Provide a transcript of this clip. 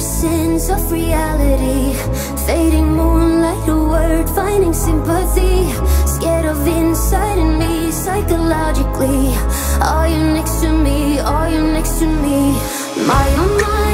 sense of reality. Fading moonlight, a word, finding sympathy. Scared of inside in me, psychologically. Are you next to me, are you next to me? My oh my,